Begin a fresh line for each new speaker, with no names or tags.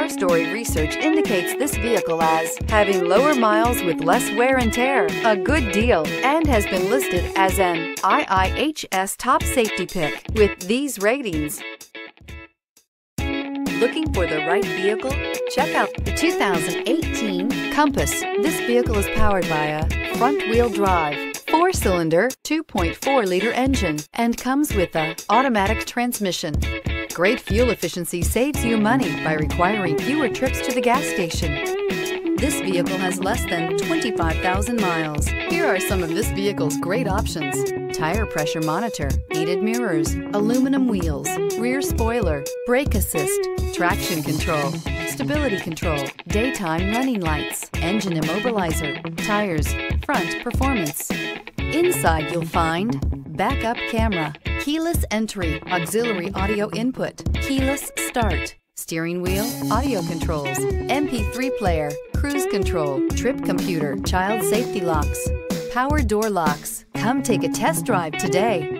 CarStory research indicates this vehicle as having lower miles with less wear and tear, a good deal, and has been listed as an IIHS top safety pick with these ratings. Looking for the right vehicle? Check out the 2018 Compass. This vehicle is powered by a front-wheel drive, four-cylinder, 2.4-liter engine, and comes with a automatic transmission. Great fuel efficiency saves you money by requiring fewer trips to the gas station. This vehicle has less than 25,000 miles. Here are some of this vehicle's great options. Tire pressure monitor, heated mirrors, aluminum wheels, rear spoiler, brake assist, traction control, stability control, daytime running lights, engine immobilizer, tires, front performance. Inside you'll find backup camera, keyless entry, auxiliary audio input, keyless start, steering wheel, audio controls, MP3 player, cruise control, trip computer, child safety locks, power door locks. Come take a test drive today.